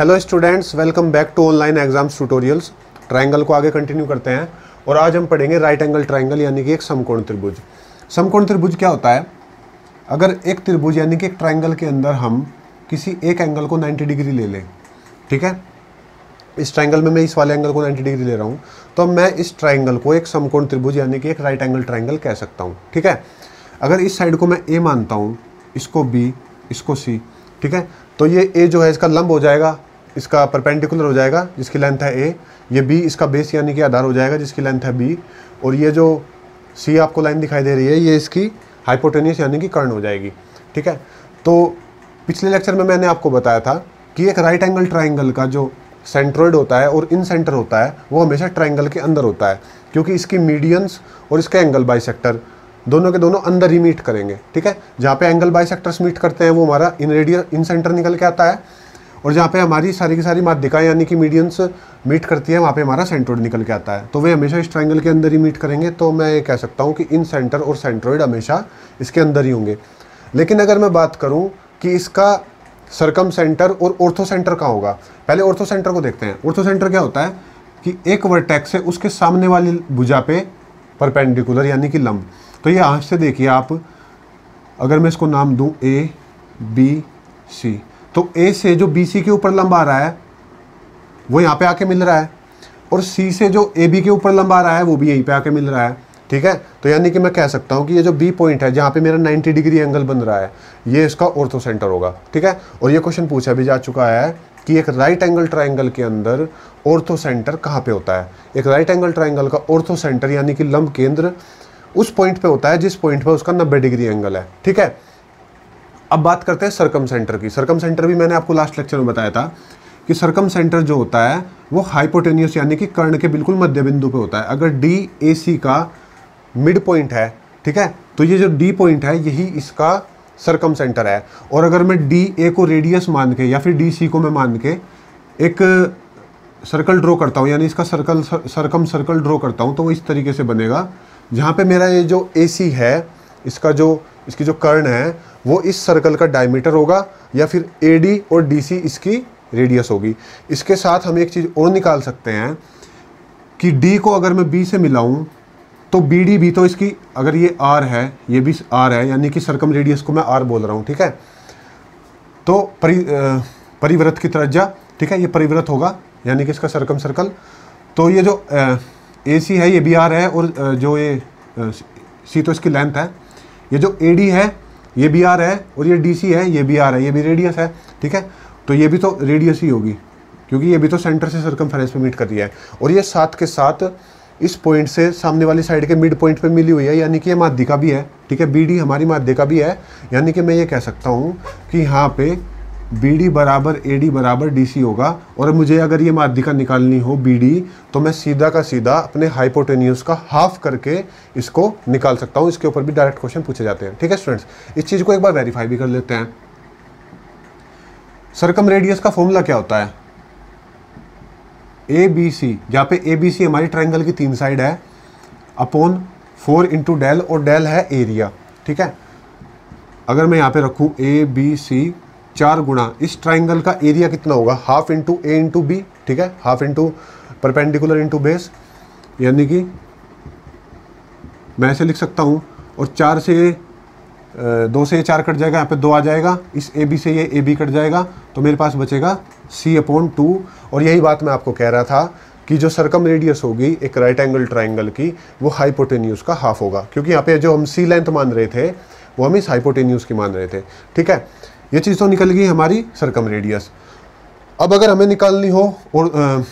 Hello students welcome back to online exams tutorials triangle को आगे continue करते हैं। और आज हम पढ़ेंगे राइट एंगल ट्रायंगल यानी कि एक समकोण त्रिभुज। समकोण त्रिभुज क्या होता है? अगर एक त्रिभुज, यानी कि एक ट्रायंगल के अंदर हम किसी एक एंगल को 90 डिग्री ले लें, ठीक है? इस ट्रायंगल में मैं इस वाले एंगल को 90 डिग्री ले रहा हूँ। तो मैं इस ट्रायंगल को एक समकोण त्रिभुज, यानी कि एक राइट एंगल ट्रायंगल कह सकता हूँ, ठीक है? अगर इस साइड को मैं ए मानता हूँ, इसको बी इसको सी ठीक है? तो ये ए जो है, इसका लंब हो जाएगा। इसका परपेंडिकुलर हो जाएगा, जिसकी लेंथ है ए ये बी इसका बेस यानी कि आधार हो जाएगा, जिसकी लेंथ है बी और ये जो सी आपको लाइन दिखाई दे रही है, ये इसकी हाइपोटेनियस यानी कि कर्ण हो जाएगी। ठीक है? तो पिछले लेक्चर में मैंने आपको बताया था कि एक राइट एंगल ट्राइंगल का जो सेंट्रोइड होता है और इन सेंटर होता है, वो हमेशा ट्राइंगल के अंदर होता है, क्योंकि इसकी मीडियंस और इसका एंगल बाइसेक्टर दोनों के दोनों अंदर ही मीट करेंगे। ठीक है? जहाँ पे एंगल बाइसेक्टर्स मीट करते हैं, वो हमारा इन रेडियल इन सेंटर निकल के आता है और जहाँ पे हमारी सारी की सारी माध्यिका यानी कि मीडियंस मीट करती है, वहाँ पे हमारा सेंट्रोइड निकल के आता है। तो वे हमेशा इस ट्राइंगल के अंदर ही मीट करेंगे। तो मैं ये कह सकता हूँ कि इन सेंटर और सेंट्रोइड हमेशा इसके अंदर ही होंगे। लेकिन अगर मैं बात करूँ कि इसका सरकम सेंटर और ऑर्थो सेंटर कहाँ होगा? पहले ऑर्थो सेंटर को देखते हैं। ऑर्थो सेंटर क्या होता है कि एक वर्टेक्स है, उसके सामने वाली भुजा पे परपेंडिकुलर यानी कि लंब। तो ये यहाँ से देखिए आप, अगर मैं इसको नाम दूँ ए बी सी तो ए से जो बी सी के ऊपर लंब आ रहा है, वो यहाँ पे आके मिल रहा है। और सी से जो ए बी के ऊपर लंब आ रहा है, वो भी यहीं पे आके मिल रहा है। ठीक है? तो यानी कि मैं कह सकता हूँ कि ये जो बी पॉइंट है, जहाँ पे मेरा 90 डिग्री एंगल बन रहा है, ये इसका ऑर्थो सेंटर होगा। ठीक है? और ये क्वेश्चन पूछा भी जा चुका है कि एक राइट एंगल ट्राइंगल के अंदर ऑर्थो सेंटर कहाँ पे होता है? एक राइट एंगल ट्राइंगल का ऑर्थो सेंटर यानी कि लंब केंद्र उस पॉइंट पे होता है, जिस पॉइंट पे उसका 90 डिग्री एंगल है। ठीक है? अब बात करते हैं सरकम सेंटर की। सरकम सेंटर भी मैंने आपको लास्ट लेक्चर में बताया था कि सरकम सेंटर जो होता है, वो हाइपोटेनियस यानी कि कर्ण के बिल्कुल मध्य बिंदु पे होता है। अगर डी ए सी का मिड पॉइंट है, ठीक है? तो ये जो डी पॉइंट है, यही इसका सरकम सेंटर है। और अगर मैं डी ए को रेडियस मान के या फिर डी सी को मैं मान के एक सर्कल ड्रॉ करता हूँ, यानी इसका सर्कल सरकम सर्कल ड्रॉ करता हूँ तो वो इस तरीके से बनेगा। जहाँ पे मेरा ये जो ए सी है, इसका जो, इसकी जो कर्ण है वो इस सर्कल का डायमीटर होगा या फिर ए डी और डी सी इसकी रेडियस होगी। इसके साथ हम एक चीज़ और निकाल सकते हैं कि डी को अगर मैं बी से मिलाऊं तो बी डी भी तो इसकी, अगर ये आर है, ये भी आर है, यानी कि सर्कम रेडियस को मैं आर बोल रहा हूँ, ठीक है? तो परि परिव्रत की तरजा ठीक है, ये परिव्रत होगा, यानी कि इसका सर्कम सर्कल तो ये जो ए सी है, ये बी आर है, और जो ये सी तो इसकी लेंथ है। ये जो ए डी है ये बी आर है और ये डी सी है, ये बी आर है, ये भी रेडियस है, ठीक है? तो ये भी तो रेडियस ही होगी, क्योंकि ये भी तो सेंटर से सरकम पे मीट कर रही है। और ये साथ के साथ इस पॉइंट से सामने वाली साइड के मिड पॉइंट पे मिली हुई है, यानी कि ये माध्यिका भी है, ठीक है? बी डी हमारी माध्यिका भी है, यानी कि मैं ये कह सकता हूँ कि यहाँ पे बी डी बराबर ए डी बराबर डी सी होगा। और मुझे अगर ये माध्यिका निकालनी हो बी डी तो मैं सीधा का सीधा अपने हाइपोटेनियस का हाफ़ करके इसको निकाल सकता हूँ। इसके ऊपर भी डायरेक्ट क्वेश्चन पूछे जाते हैं। ठीक है स्टूडेंट्स इस चीज़ को एक बार वेरीफाई भी कर लेते हैं। सरकम रेडियस का फॉर्मूला क्या होता है? ए बी सी जहाँ पे ए बी सी हमारी ट्राइंगल की तीन साइड है अपॉन फोर इंटू डेल और डेल है एरिया ठीक है? अगर मैं यहाँ पे रखूँ ए बी सी चार गुणा। इस ट्राइंगल का एरिया कितना होगा? Half into A into B ठीक है? Half into perpendicular into base यानी कि मैं ऐसे लिख सकता हूँ और चार से दो से ये चार कट जाएगा, यहाँ पे दो आ जाएगा। इस ए बी से ये ए बी कट जाएगा तो मेरे पास बचेगा सी अपॉन टू और यही बात मैं आपको कह रहा था कि जो सरकम रेडियस होगी एक राइट एंगल ट्राइंगल की, वो हाइपोटेन्यूज का हाफ़ होगा। क्योंकि यहाँ पे जो हम सी लेंथ मान रहे थे, वो हम इस हाइपोटेन्यूज की मान रहे थे। ठीक है? ये चीज़ तो निकल गई हमारी सरकम रेडियस अब अगर हमें निकालनी हो और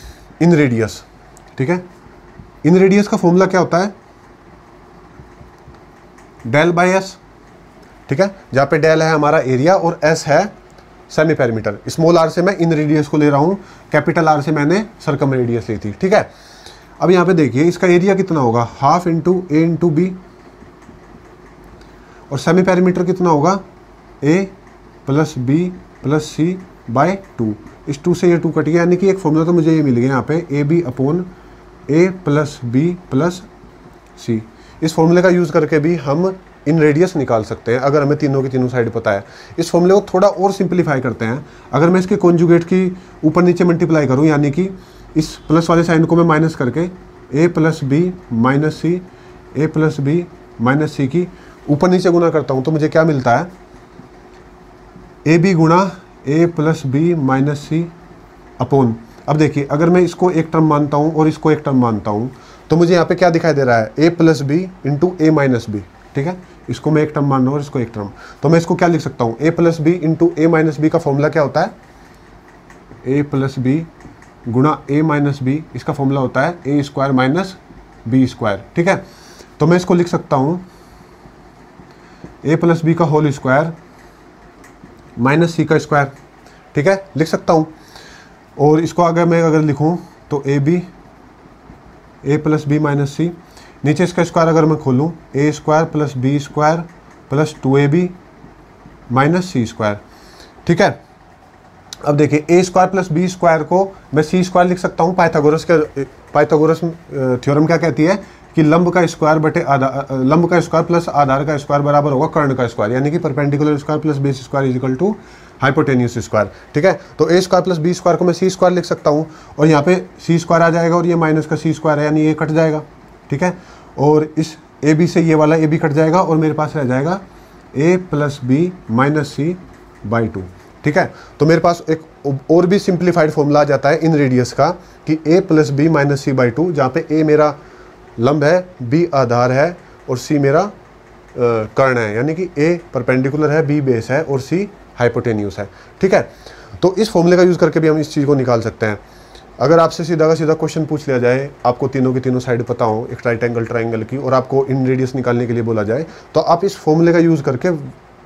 इन रेडियस ठीक है? इन रेडियस का फॉर्मूला क्या होता है? डेल बाई एस ठीक है? जहाँ पे डेल है हमारा एरिया और एस है सेमी पैरामीटर स्मॉल आर से मैं इन रेडियस को ले रहा हूँ कैपिटल आर से मैंने सरकम रेडियस ली थी, ठीक है? अब यहाँ पे देखिए, इसका एरिया कितना होगा? Half into A into B और सेमी पैरामीटर कितना होगा? A plus B plus C by two. इस टू से ये टू कट गया, यानी कि एक फॉर्मूला तो मुझे ये मिल गया यहाँ पे, A B upon A plus B plus C. इस फॉर्मूले का यूज़ करके भी हम इन रेडियस निकाल सकते हैं, अगर हमें तीनों की तीनों साइड पता है। इस फॉर्मूले को थोड़ा और सिंप्लीफाई करते हैं। अगर मैं इसके कॉन्जुगेट की ऊपर नीचे मल्टीप्लाई करूँ, यानी कि इस प्लस वाले साइन को मैं माइनस करके A plus B minus C, A plus B minus C की ऊपर नीचे गुना करता हूँ तो मुझे क्या मिलता है? ए बी गुणा A plus B minus C upon अब देखिए, अगर मैं इसको एक टर्म मानता हूँ और इसको एक टर्म मानता हूँ तो मुझे यहाँ पे क्या दिखाई दे रहा है? A plus B into A minus B ठीक है? इसको मैं एक टर्म मान रहा हूँ और इसको एक टर्म तो मैं इसको क्या लिख सकता हूँ? A plus B into A minus B का फॉर्मूला क्या होता है? ए प्लस बी गुणा ए माइनस बी इसका फॉर्मूला होता है A square minus B square ठीक है? तो मैं इसको लिख सकता हूँ ए प्लस बी का होल स्क्वायर माइनस सी का स्क्वायर, ठीक है? लिख सकता हूँ। और इसको अगर मैं अगर लिखूँ तो A B, A plus B minus C. नीचे इसका स्क्वायर अगर मैं खोलूँ, A square plus B square plus two A B minus C square, ठीक है? अब देखिए, A square plus B square को मैं सी स्क्वायर लिख सकता हूँ। पाइथागोरस के, पाइथागोरस थ्योरम क्या कहती है? कि लंब का स्क्वायर बटे लंब का स्क्वायर प्लस आधार का स्क्वायर बराबर होगा कर्ण का स्क्वायर, यानी कि perpendicular square plus base square equal to hypotenuse square ठीक है? तो A square plus B square को मैं सी स्क्वायर लिख सकता हूँ, और यहाँ पे सी स्क्वायर आ जाएगा और ये माइनस का सी स्क्वायर है, यानी ये कट जाएगा, ठीक है? और इस ए बी से ये वाला ए बी कट जाएगा और मेरे पास रह जाएगा A plus B minus C by two ठीक है? तो मेरे पास एक और भी सिंप्लीफाइड फॉर्मूला आ जाता है इन रेडियस का, कि A plus B minus C by two जहाँ पे ए मेरा लंब है बी आधार है और सी मेरा कर्ण है, यानी कि ए परपेंडिकुलर है बी बेस है और सी हाइपोटेन्यूस है। ठीक है? तो इस फॉर्मूले का यूज़ करके भी हम इस चीज़ को निकाल सकते हैं। अगर आपसे सीधा का सीधा क्वेश्चन पूछ लिया जाए, आपको तीनों की तीनों साइड पता हो, एक राइट एंगल ट्राइंगल की, और आपको इन रेडियस निकालने के लिए बोला जाए तो आप इस फॉर्मूले का यूज़ करके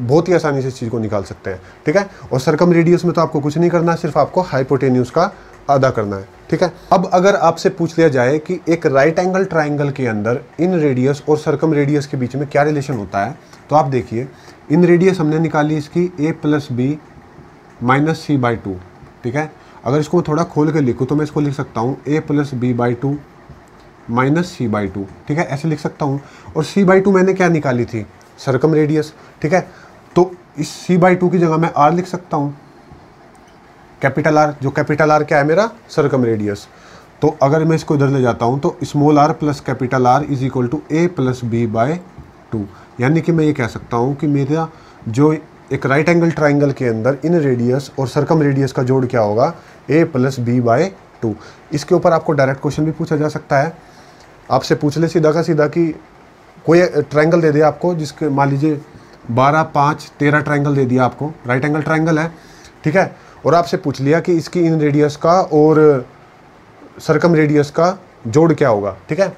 बहुत ही आसानी से इस चीज़ को निकाल सकते हैं। ठीक है? और सरकम रेडियस में तो आपको कुछ नहीं करना, सिर्फ़ आपको हाइपोटेन्यूस का अदा करना है, ठीक है? अब अगर आपसे पूछ लिया जाए कि एक राइट एंगल ट्राइंगल के अंदर इन रेडियस और सरकम रेडियस के बीच में क्या रिलेशन होता है तो आप देखिए इन रेडियस हमने निकाली इसकी A plus B minus C by two ठीक है? अगर इसको मैं थोड़ा खोल के लिखूँ तो मैं इसको लिख सकता हूँ A plus B by two minus C by two ठीक है? ऐसे लिख सकता हूँ। और सी बाई टू मैंने क्या निकाली थी? सरकम रेडियस ठीक है? तो इस सी बाई टू की जगह मैं आर लिख सकता हूँ। कैपिटल आर जो कैपिटल आर क्या है मेरा? सरकम रेडियस तो अगर मैं इसको इधर ले जाता हूँ तो small R plus capital R is equal to A plus B by two यानी कि मैं ये कह सकता हूँ कि मेरा जो एक राइट एंगल ट्राइंगल के अंदर इन रेडियस और सरकम रेडियस का जोड़ क्या होगा? A plus B by two इसके ऊपर आपको डायरेक्ट क्वेश्चन भी पूछा जा सकता है। आपसे पूछ ले सीधा का सीधा कि कोई ट्राइंगल दे दे आपको, जिसके मान लीजिए बारह, पाँच, तेरह ट्राइंगल दे दिया आपको। राइट एंगल ट्राइंगल है, ठीक है? और आपसे पूछ लिया कि इसकी इन रेडियस का और सरकम रेडियस का जोड़ क्या होगा, ठीक है?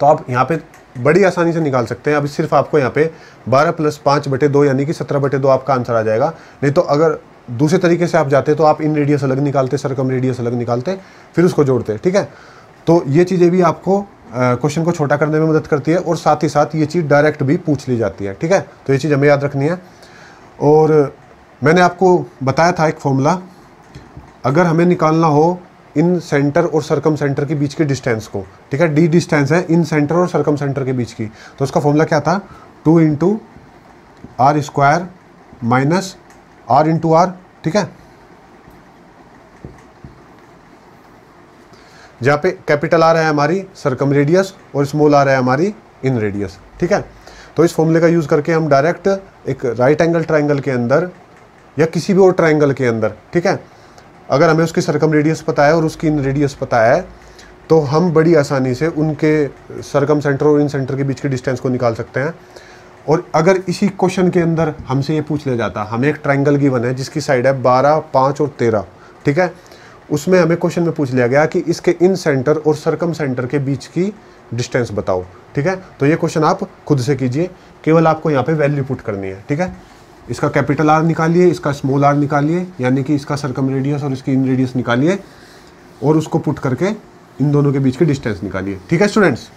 तो आप यहाँ पे बड़ी आसानी से निकाल सकते हैं। अभी सिर्फ़ आपको यहाँ पे 12 प्लस पाँच बटे दो यानी कि 17 बटे दो आपका आंसर आ जाएगा। नहीं तो अगर दूसरे तरीके से आप जाते तो आप इन रेडियस अलग निकालते सरकम रेडियस अलग निकालते, फिर उसको जोड़ते, ठीक है? तो ये चीज़ें भी आपको क्वेश्चन को छोटा करने में मदद करती है और साथ ही साथ ये चीज़ डायरेक्ट भी पूछ ली जाती है, ठीक है? तो ये चीज़ हमें याद रखनी है। और मैंने आपको बताया था एक फॉर्मूला अगर हमें निकालना हो इन सेंटर और सरकम सेंटर के बीच के डिस्टेंस को, ठीक है डी डिस्टेंस है इन सेंटर और सरकम सेंटर के बीच की तो उसका फॉर्मूला क्या था? Two into R square minus R into R ठीक है? जहाँ पे कैपिटल आ रहा है हमारी सरकम रेडियस और स्मॉल आ रहा है हमारी इन रेडियस ठीक है? तो इस फॉर्मूले का यूज़ करके हम डायरेक्ट एक राइट एंगल ट्राइंगल के अंदर या किसी भी और ट्राइंगल के अंदर, ठीक है? अगर हमें उसकी सरकम रेडियस पता है और उसकी इन रेडियस पता है तो हम बड़ी आसानी से उनके सरकम सेंटर और इन सेंटर के बीच के डिस्टेंस को निकाल सकते हैं। और अगर इसी क्वेश्चन के अंदर हमसे ये पूछ लिया जाता, हमें एक ट्राइंगल गिवन है, जिसकी साइड है बारह, पाँच और तेरह, ठीक है? उसमें हमें क्वेश्चन में पूछ लिया गया कि इसके इन सेंटर और सरकम सेंटर के बीच की डिस्टेंस बताओ, ठीक है? तो ये क्वेश्चन आप खुद से कीजिए, केवल आपको यहाँ पे वैल्यू पुट करनी है, ठीक है? इसका कैपिटल आर निकालिए, इसका स्मॉल आर निकालिए, यानी कि इसका सरकम रेडियस और इसकी इन रेडियस निकालिए और उसको पुट करके इन दोनों के बीच की डिस्टेंस निकालिए। ठीक है स्टूडेंट्स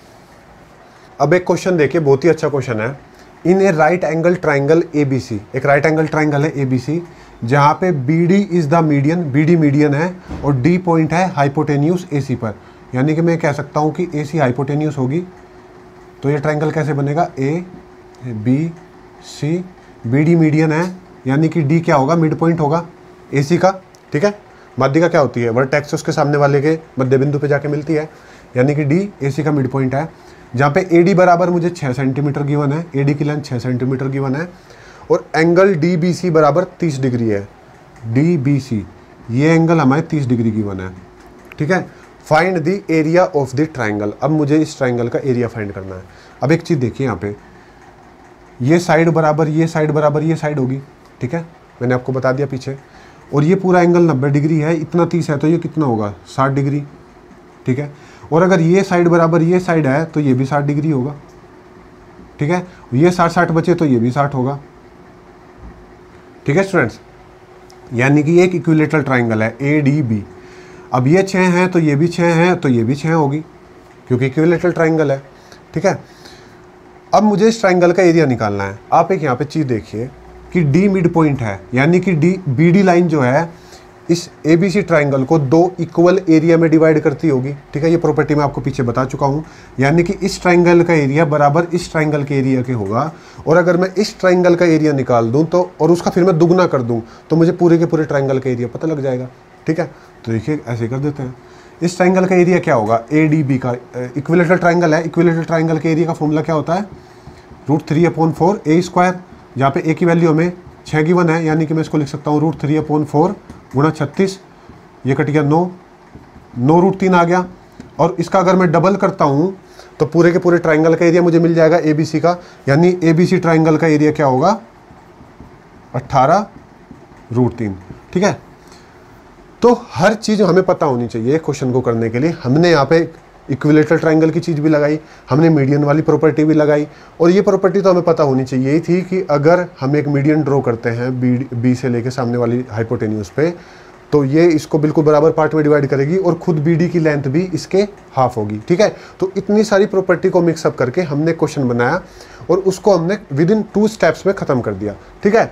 अब एक क्वेश्चन देखिए, बहुत ही अच्छा क्वेश्चन है। In a right angle triangle A B C एक राइट एंगल ट्राइंगल है ए बी सी जहाँ पे B D is the median B D median है और डी पॉइंट है हाइपोटेन्यूस ए सी पर। यानी कि मैं कह सकता हूँ कि ए सी हाइपोटेन्यूस होगी। तो ये ट्राइंगल कैसे बनेगा? A B C B D median है, यानी कि डी क्या होगा? मिड पॉइंट होगा ए सी का, ठीक है? माध्यिका क्या होती है? वर्टेक्स उसके सामने वाले के मध्य बिंदु पे जाके मिलती है, यानी कि डी ए सी का मिड पॉइंट है। जहाँ पे ए डी बराबर मुझे छः सेंटीमीटर गिवन है ए डी की लेंथ छः सेंटीमीटर गिवन है, और एंगल डी बी सी बराबर तीस डिग्री है। डी बी सी ये एंगल हमारे तीस डिग्री गिवन है, ठीक है? Find the area of the triangle अब मुझे इस ट्राइंगल का एरिया फाइंड करना है। अब एक चीज़ देखिए यहाँ पे। ये साइड बराबर, ये साइड बराबर, ये साइड होगी। ठीक है? मैंने आपको बता दिया पीछे। और ये पूरा एंगल नब्बे डिग्री है, इतना तीस है तो ये कितना होगा? साठ डिग्री। ठीक है? और अगर ये साइड बराबर, ये साइड है तो ये भी साठ डिग्री होगा। ठीक है? ये साठ साठ बचे तो ये भी साठ होगा। ठीक है स्टूडेंट्स यानी कि एक इक्विलेटरल ट्राइंगल है ए डी बी अब ये छः हैं तो ये भी छः हैं तो ये भी छः होगी, क्योंकि इक्विलेटरल ट्राइंगल है। ठीक है? अब मुझे इस ट्राइंगल का एरिया निकालना है। आप एक यहाँ पे चीज़ देखिए कि डी मिड पॉइंट है, यानी कि डी बी डी लाइन जो है, इस ए बी सी ट्राइंगल को दो इक्वल एरिया में डिवाइड करती होगी। ठीक है, ये प्रॉपर्टी मैं आपको पीछे बता चुका हूँ। यानी कि इस ट्राइंगल का एरिया बराबर इस ट्राइंगल के एरिया के होगा। और अगर मैं इस ट्राइंगल का एरिया निकाल दूँ तो और उसका फिर मैं दुगना कर दूँ तो मुझे पूरे के पूरे ट्राइंगल का एरिया पता लग जाएगा। ठीक है तो देखिए, ऐसे कर देते हैं। इस ट्राइंगल का एरिया क्या होगा? ए डी बी का इक्विलेटर ट्राइंगल है। इक्विलेटर ट्राइंगल के एरिया का फॉर्मूला क्या होता है? Root three upon four A square जहाँ पे ए की वैल्यू हमें छः की वन है, यानी कि मैं इसको लिख सकता हूँ रूट थ्री अपॉन फोर गुणा छत्तीस। ये कट गया नौ। नौ रूट तीन आ गया। और इसका अगर मैं डबल करता हूँ तो पूरे के पूरे ट्राइंगल का एरिया मुझे मिल जाएगा ए बी सी का। यानी ए बी सी ट्राइंगल का एरिया क्या होगा? अट्ठारह रूट तीन। ठीक है? तो हर चीज़ हमें पता होनी चाहिए क्वेश्चन को करने के लिए, हमने यहाँ पे इक्विलेटर ट्राइंगल की चीज़ भी लगाई, हमने मीडियन वाली प्रॉपर्टी भी लगाई, और ये प्रॉपर्टी तो हमें पता होनी चाहिए, यही थी कि अगर हम एक मीडियन ड्रॉ करते हैं बी बी से लेके सामने वाली हाइपोटेन्यूज पे तो ये इसको बिल्कुल बराबर पार्ट में डिवाइड करेगी और खुद बी डी की लेंथ भी इसके हाफ़ होगी, ठीक है? तो इतनी सारी प्रॉपर्टी को मिक्सअप करके हमने क्वेश्चन बनाया और उसको हमने विद इन टू स्टेप्स में ख़त्म कर दिया, ठीक है?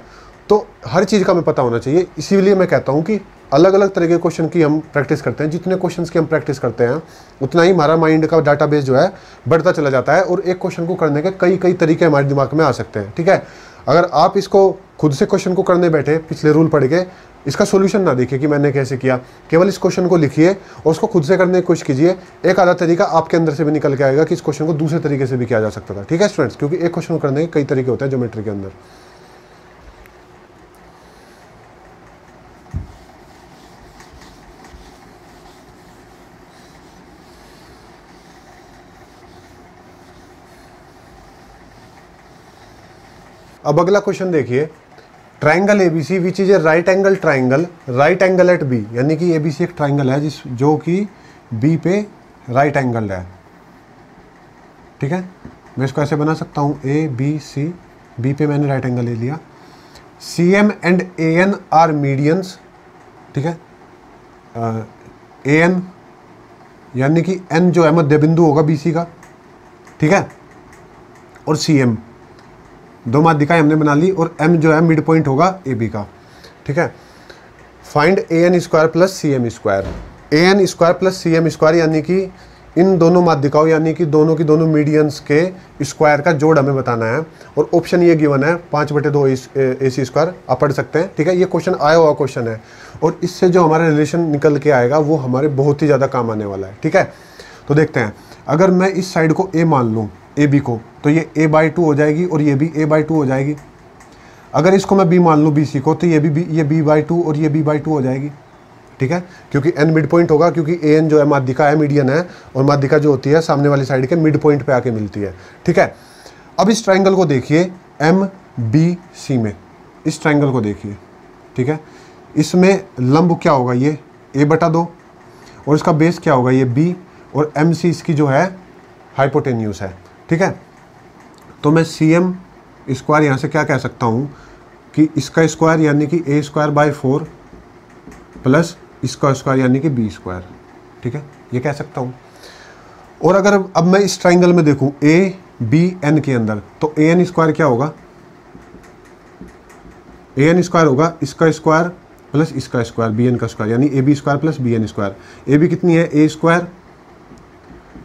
तो हर चीज़ का हमें पता होना चाहिए। इसीलिए मैं कहता हूँ कि अलग अलग तरह के क्वेश्चन की हम प्रैक्टिस करते हैं। जितने क्वेश्चन की हम प्रैक्टिस करते हैं, उतना ही हमारा माइंड का डाटाबेस जो है, बढ़ता चला जाता है और एक क्वेश्चन को करने के कई कई तरीके हमारे दिमाग में आ सकते हैं, ठीक है? अगर आप इसको खुद से क्वेश्चन को करने बैठे, पिछले रूल पढ़ के, इसका सोल्यूशन ना देखिए कि मैंने कैसे किया। केवल इस क्वेश्चन को लिखिए और उसको खुद से करने की कोशिश कीजिए। एक आधा तरीका आपके अंदर से भी निकल के आएगा कि इस क्वेश्चन को दूसरे तरीके से भी किया जा सकता था, ठीक है स्टूडेंट्स क्योंकि एक क्वेश्चन को करने के कई तरीके होते हैं ज्योमेट्री के अंदर। अब अगला क्वेश्चन देखिए। Triangle ABC which is a right angle triangle right angle at B यानी कि एबीसी एक ट्राइंगल है, जिस, जो कि बी पे राइट एंगल है। ठीक है? मैं इसको ऐसे बना सकता हूँ ए बी सी बी पे मैंने राइट एंगल ले लिया। C M and A N are medians ठीक है? ए एन यानी कि एन जो है, मध्य बिंदु होगा बी सी का। ठीक है? और सी एम दो माध्यिकाएँ हमने बना ली और एम जो है मिड पॉइंट होगा ए बी का, ठीक है? Find A N square plus C M square A N square plus C M square यानी कि इन दोनों माध्यिकाओं यानी कि दोनों की दोनों मीडियंस के स्क्वायर का जोड़ हमें बताना है। और ऑप्शन ये गिवन है, पाँच बटे दो ए सी स्क्वायर आप पढ़ सकते हैं, ठीक है? ये क्वेश्चन आया हुआ क्वेश्चन है। और इससे जो हमारा रिलेशन निकल के आएगा, वो हमारे बहुत ही ज़्यादा काम आने वाला है, ठीक है? तो देखते हैं। अगर मैं इस साइड को ए मान लूँ ए बी को तो ये ए बाई टू हो जाएगी और ये भी ए बाई टू हो जाएगी। अगर इसको मैं बी मान लूँ बी सी को तो ये भी बी ये बी बाई टू और ये बी बाई टू हो जाएगी। ठीक है? क्योंकि एन मिड पॉइंट होगा, क्योंकि ए एन जो है माध्यिका है मीडियन है, और माध्यिका जो होती है, सामने वाली साइड के मिड पॉइंट पे आके मिलती है। ठीक है? अब इस ट्राइंगल को देखिए एम बी सी में। इस ट्राइंगल को देखिए। ठीक है? इसमें लंब क्या होगा ये? ए बटा दो। और इसका बेस क्या होगा ये? बी और एम सी इसकी जो है हाइपोटेन्यूस है, ठीक है? तो मैं सी एम स्क्वायर यहाँ से क्या कह सकता हूँ कि इसका स्क्वायर यानी कि A square by four plus इसका स्क्वायर यानी कि बी स्क्वायर ठीक है? ये कह सकता हूँ। और अगर अब मैं इस ट्राइंगल में देखूँ ए बी एन के अंदर तो ए एन स्क्वायर क्या होगा? ए एन स्क्वायर होगा इसका स्क्वायर प्लस इसका स्क्वायर बी एन का स्क्वायर यानी A B square plus B N square A B कितनी है? ए स्क्वायर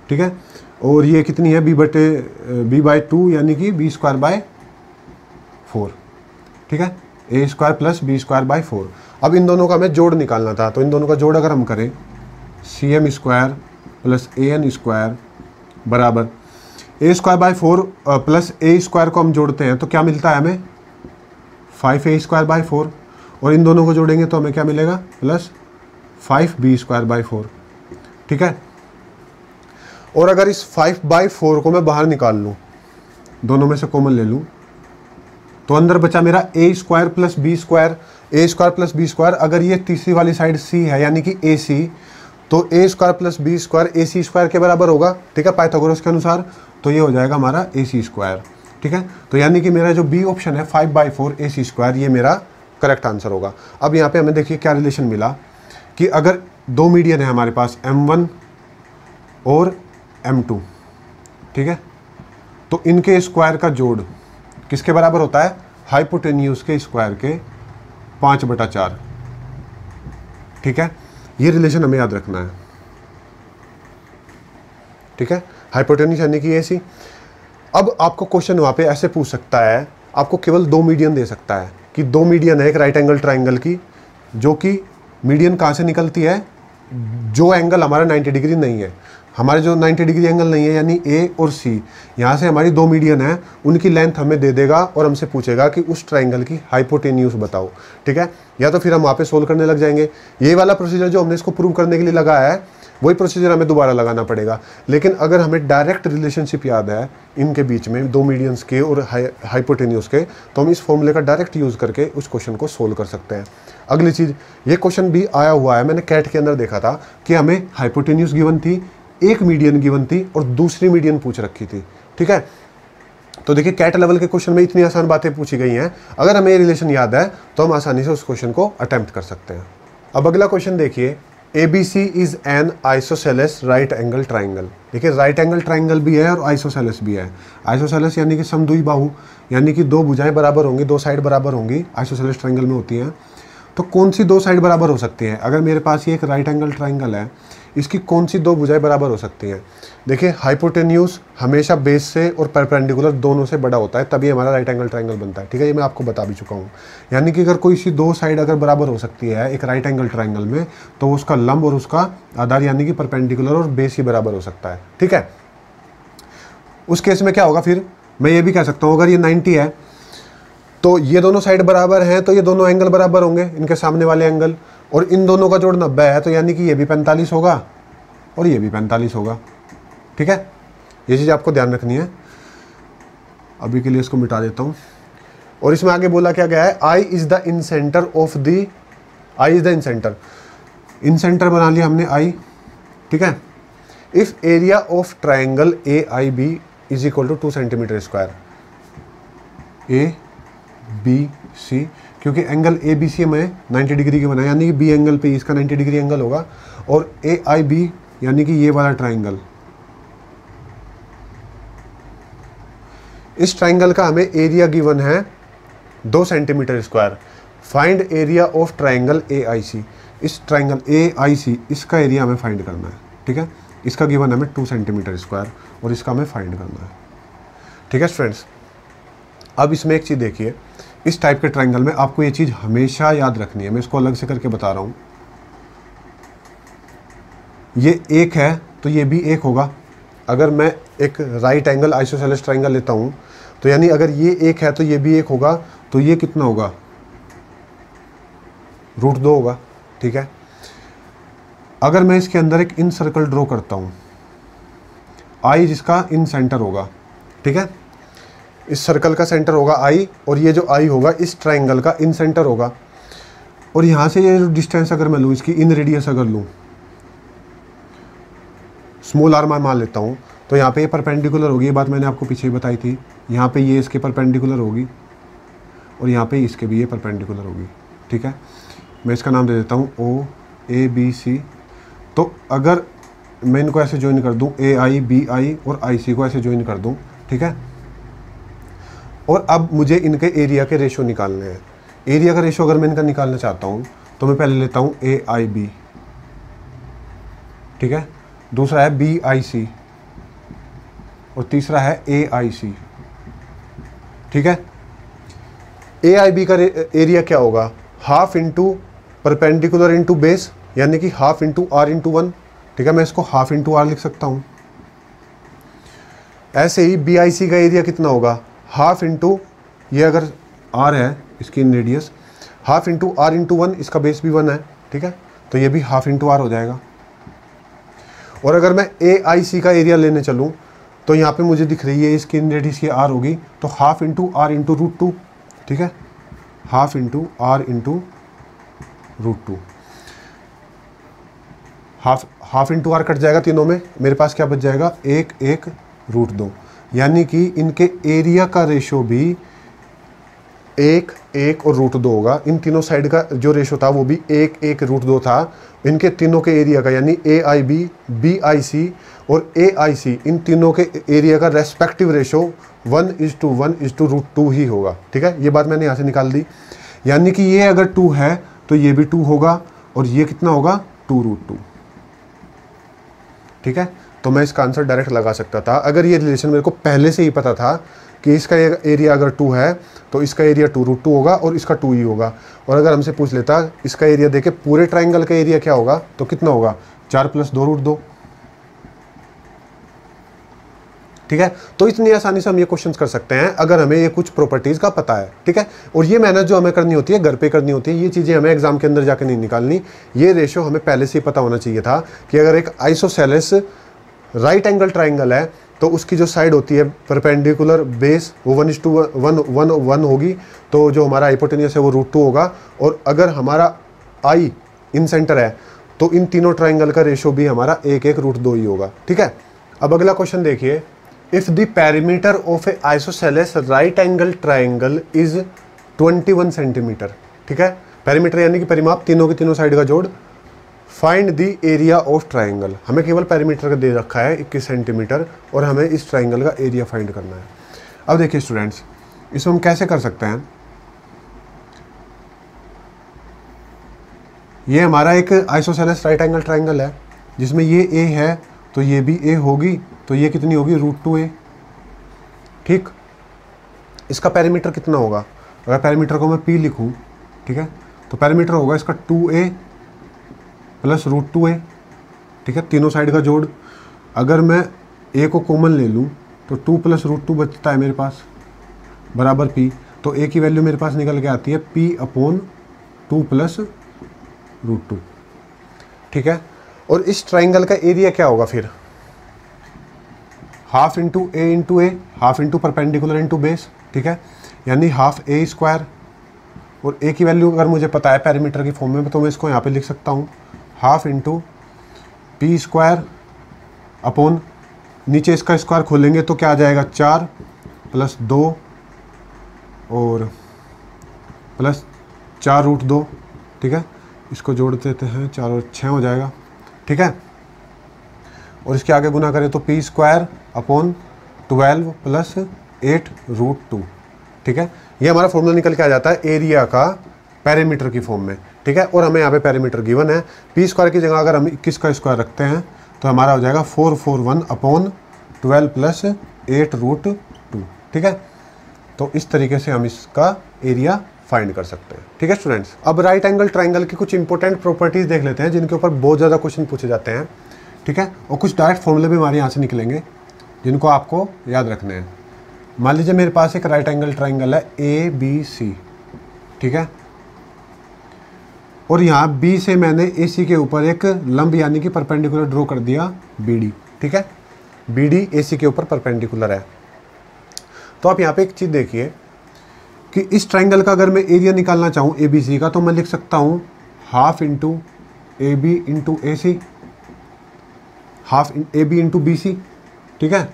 ठीक है? और ये कितनी है? बी बटे बी बाई टू यानी कि बी स्क्वायर बाय फोर ठीक है? A square plus B square by four अब इन दोनों का हमें जोड़ निकालना था तो इन दोनों का जोड़ अगर हम करें C M square plus A N square बराबर A square by four plus A square को हम जोड़ते हैं तो क्या मिलता है हमें? Five A square by four और इन दोनों को जोड़ेंगे तो हमें क्या मिलेगा? Plus five B square by four ठीक है? और अगर इस फाइव बाई फोर को मैं बाहर निकाल लूँ, दोनों में से कॉमन ले लूँ तो अंदर बचा मेरा A square plus B square A square plus B square अगर ये तीसरी वाली साइड सी है, यानी कि ए सी तो A square plus B square A C square के बराबर होगा, ठीक है पाइथागोरस के अनुसार तो ये हो जाएगा हमारा ए सी स्क्वायर ठीक है? तो यानी कि मेरा जो बी ऑप्शन है five by four A C square ये मेरा करेक्ट आंसर होगा। अब यहाँ पे हमें देखिए क्या रिलेशन मिला, कि अगर दो मीडियन है हमारे पास एम वन और एम टू ठीक है? तो इनके स्क्वायर का जोड़ किसके बराबर होता है? हाइपोटेन्यूज के स्क्वायर के पाँच बटा चार। ठीक है? ये रिलेशन हमें याद रखना है। ठीक है? हाइपोटेन्यूज यानी कि ऐसी अब आपको क्वेश्चन वहाँ पे ऐसे पूछ सकता है, आपको केवल दो मीडियन दे सकता है कि दो मीडियन है एक राइट एंगल ट्राइंगल की, जो कि मीडियन कहाँ से निकलती है? जो एंगल हमारा 90 डिग्री नहीं है। हमारे जो 90 डिग्री एंगल नहीं है, यानी ए और सी यहाँ से हमारी दो मीडियन है, उनकी लेंथ हमें दे देगा और हमसे पूछेगा कि उस ट्राइंगल की हाइपोटेन्यूस बताओ, ठीक है? या तो फिर हम वहाँ पे सोल्व करने लग जाएँगे। ये वाला प्रोसीजर जो हमने इसको प्रूव करने के लिए लगाया है, वही प्रोसीजर हमें दोबारा लगाना पड़ेगा। लेकिन अगर हमें डायरेक्ट रिलेशनशिप याद है, इनके बीच में दो मीडियंस के और हाइपोटेन्यूस के तो हम इस फॉर्मूले का डायरेक्ट यूज़ करके उस क्वेश्चन को सोल्व कर सकते हैं। अगली चीज़, ये क्वेश्चन भी आया हुआ है, मैंने कैट के अंदर देखा था कि हमें हाइपोटेन्यूस गिवन थी एक मीडियन गिवन थी और दूसरी मीडियन पूछ रखी थी। ठीक है? तो देखिए कैट लेवल के क्वेश्चन में इतनी आसान बातें पूछी गई हैं। अगर हमें रिलेशन याद है तो हम आसानी से उस क्वेश्चन को अटेम्प्ट कर सकते हैं। अब अगला क्वेश्चन देखिए। A B C is an isosceles right angle triangle देखिए राइट एंगल ट्राइंगल भी है और आइसोसेलेस भी है। आइसोसेलेस यानी कि समदुई बाहु, यानी कि दो भुजाएँ बराबर होंगी, दो साइड बराबर होंगी आइसोसेलेस ट्राइंगल में होती हैं। तो कौन सी दो साइड बराबर हो सकती हैं? अगर मेरे पास ये एक राइट एंगल ट्राइंगल है इसकी कौन सी दो भुजाएँ बराबर हो सकती हैं? देखिए हाइपोटेन्यूज हमेशा बेस से और परपेंडिकुलर दोनों से बड़ा होता है, तभी हमारा राइट एंगल ट्राइंगल बनता है, ठीक है? ये मैं आपको बता भी चुका हूँ। यानी कि अगर कोई सी दो साइड अगर बराबर हो सकती है, एक राइट एंगल ट्राइंगल में तो उसका लंब और उसका आधार यानी कि परपेंडिकुलर और बेस ही बराबर हो सकता है, ठीक है? उस केस में क्या होगा फिर? मैं ये भी कह सकता हूँ, अगर ये नाइन्टी है तो ये दोनों साइड बराबर हैं तो ये दोनों एंगल बराबर होंगे, इनके सामने वाले एंगल और इन दोनों का जोड़ नब्बे है तो यानी कि ये भी पैंतालीस होगा और ये भी पैंतालीस होगा। ठीक है? ये चीज़ आपको ध्यान रखनी है। अभी के लिए इसको मिटा देता हूँ। और इसमें आगे बोला क्या गया है? I is the incentre of the I is the incentre incentre बना लिया हमने आई ठीक है? If area of triangle A I B is equal to two centimetre square A B C क्योंकि एंगल ए बी सी हमें 90 degree के बनाया यानी कि बी एंगल पे इसका 90 डिग्री एंगल होगा, और ए आई बी यानी कि ये वाला ट्राइंगल इस ट्राइंगल का हमें एरिया गिवन है दो centimetre square find area of triangle A I C इस ट्राइंगल ए आई सी इसका एरिया हमें फाइंड करना है, ठीक है? इसका गिवन हमें टू सेंटीमीटर स्क्वायर और इसका हमें फाइंड करना है। ठीक है फ्रेंड्स अब इसमें एक चीज़ देखिए। इस टाइप के ट्राइंगल में आपको ये चीज़ हमेशा याद रखनी है। मैं इसको अलग से करके बता रहा हूँ। ये एक है तो ये भी एक होगा। अगर मैं एक राइट एंगल आइसोसेलेस ट्राइंगल लेता हूँ तो यानी अगर ये एक है तो ये भी एक होगा तो ये कितना होगा? रूट दो होगा, ठीक है? अगर मैं इसके अंदर एक इन सर्कल ड्रॉ करता हूँ आई जिसका इन सेंटर होगा, ठीक है? इस सर्कल का सेंटर होगा आई और ये जो आई होगा, इस ट्राइंगल का इन सेंटर होगा। और यहाँ से ये जो डिस्टेंस अगर मैं लूँ, इसकी इन रेडियस अगर लूँ स्मॉल आर मैं मान लेता हूँ तो यहाँ पे ये परपेंडिकुलर होगी। ये बात मैंने आपको पीछे ही बताई थी। यहाँ पे ये इसके परपेंडिकुलर होगी और यहाँ पे इसके भी ये परपेंडिकुलर होगी। ठीक है? मैं इसका नाम दे देता हूँ ओ ए बी सी तो अगर मैं इनको ऐसे ज्वाइन कर दूँ ए आई बी आई और आई सी को ऐसे ज्वाइन कर दूँ, ठीक है? और अब मुझे इनके एरिया के रेशो निकालने हैं। एरिया का रेशो अगर मैं इनका निकालना चाहता हूँ तो मैं पहले लेता हूँ ए आई बी ठीक है? दूसरा है बी आई सी और तीसरा है ए आई सी ठीक है? ए आई बी का एरिया क्या होगा? Half into perpendicular into base यानी कि half into R into one ठीक है? मैं इसको हाफ़ इंटू आर लिख सकता हूँ। ऐसे ही बी आई सी का एरिया कितना होगा? हाफ़ इंटू ये अगर आर है, इसकी radius half into R into one, इसका बेस भी वन है, ठीक है? तो ये भी हाफ़ इंटू आर हो जाएगा। और अगर मैं ए आई सी का एरिया लेने चलूँ तो यहाँ पे मुझे दिख रही है, इसकी रेडियस की आर होगी तो half into R into root two ठीक है? Half into R into root two half half into R cut जाएगा तीनों में, मेरे पास क्या बच जाएगा? एक एक रूट दो। यानी कि इनके एरिया का रेशो भी एक एक और रूट दो होगा। इन तीनों साइड का जो रेशो था वो भी एक एक रूट दो था। इनके तीनों के एरिया का यानी ए आई बी बी आई सी और ए आई सी इन तीनों के एरिया का respective ratio one is to one is to root two ही होगा। ठीक है? ये बात मैंने यहाँ से निकाल दी। यानी कि ये अगर टू है तो ये भी टू होगा और ये कितना होगा? टू रूट टू ठीक है? तो मैं इसका आंसर डायरेक्ट लगा सकता था। अगर ये रिलेशन मेरे को पहले से ही पता था कि इसका एरिया अगर टू है तो इसका एरिया टू रूट टू होगा और इसका टू ही होगा। और अगर हमसे पूछ लेता, इसका एरिया देखे, पूरे ट्राइंगल का एरिया क्या होगा तो कितना होगा? चार प्लस दो रूट दो। ठीक है? तो इतनी आसानी से हम ये क्वेश्चंस कर सकते हैं, अगर हमें ये कुछ प्रॉपर्टीज़ का पता है। ठीक है? और ये मेहनत जो हमें करनी होती है, घर पे करनी होती है, ये चीज़ें हमें एग्ज़ाम के अंदर जाकर नहीं निकालनी। ये रेशो हमें पहले से ही पता होना चाहिए था कि अगर एक आइसोसेलेस राइट एंगल ट्राइंगल है तो उसकी जो साइड होती है परपेंडिकुलर बेस वो one is to one one one होगी तो जो हमारा हाइपोटेनियस है, वो रूट टू होगा। और अगर हमारा आई इन सेंटर है तो इन तीनों ट्राइंगल का रेशो भी हमारा एक एक रूट दो ही होगा। ठीक है? अब अगला क्वेश्चन देखिए। If the perimeter of a isosceles right angle triangle is 21 centimetre ठीक है? पेरीमीटर यानी कि परिमाप तीनों के तीनों साइड का जोड़ find the area of triangle हमें केवल पेरीमीटर का दे रखा है 21 सेंटीमीटर और हमें इस ट्राइंगल का एरिया फाइंड करना है। अब देखिए स्टूडेंट्स इसको हम कैसे कर सकते हैं? ये हमारा एक आइसोसेलेस राइट एंगल ट्राइंगल है, जिसमें ये ए है तो ये भी ए होगी तो ये कितनी होगी? रूट टू ए ठीक? इसका पैरामीटर कितना होगा? अगर पैरामीटर को मैं पी लिखूँ, ठीक है? तो पैरामीटर होगा इसका two A plus root two A, ठीक है, तीनों साइड का जोड़। अगर मैं ए को कॉमन ले लूँ तो टू प्लस रूट टू बचता है मेरे पास, बराबर पी तो ए की वैल्यू मेरे पास निकल के आती है P upon two plus root two, ठीक है? और इस ट्राइंगल का एरिया क्या होगा फिर? Half into A into A half into perpendicular into base ठीक है? यानी हाफ़ ए स्क्वायर और ए की वैल्यू अगर मुझे पता है पैरामीटर की फॉर्म में तो मैं इसको यहाँ पे लिख सकता हूँ। Half into P square upon नीचे इसका स्क्वायर खोलेंगे तो क्या आ जाएगा? चार प्लस दो और प्लस चार रूट दो, ठीक है? इसको जोड़ देते हैं, चार और छः हो जाएगा, ठीक है? और इसके आगे गुना करें तो P square upon twelve plus eight root two ठीक है? ये हमारा फॉर्मूला निकल के आ जाता है एरिया का पैरामीटर की फॉर्म में। ठीक है? और हमें यहाँ पे पैरामीटर गिवन है। पी स्क्वायर की जगह अगर हम इक्कीस का स्क्वायर रखते हैं तो हमारा हो जाएगा four four one upon twelve plus eight root two ठीक है? तो इस तरीके से हम इसका एरिया फाइंड कर सकते हैं। ठीक है स्टूडेंट्स अब राइट एंगल ट्राइंगल की कुछ इंपॉर्टेंट प्रॉपर्टीज़ देख लेते हैं, जिनके ऊपर बहुत ज़्यादा क्वेश्चन पूछे जाते हैं। ठीक है? और कुछ डायरेक्ट फॉर्मूले भी हमारे यहाँ से निकलेंगे, जिनको आपको याद रखने हैं। मान लीजिए मेरे पास एक राइट एंगल ट्राइंगल है ए बी सी ठीक है? और यहाँ बी से मैंने ए सी के ऊपर एक लंब यानी कि परपेंडिकुलर ड्रॉ कर दिया बी डी ठीक है? बी डी ए सी के ऊपर परपेंडिकुलर है। तो आप यहाँ पे एक चीज़ देखिए कि इस ट्राइंगल का अगर मैं एरिया निकालना चाहूँ ए बी सी का तो मैं लिख सकता हूँ half into A B into A C half A B into B C ठीक है?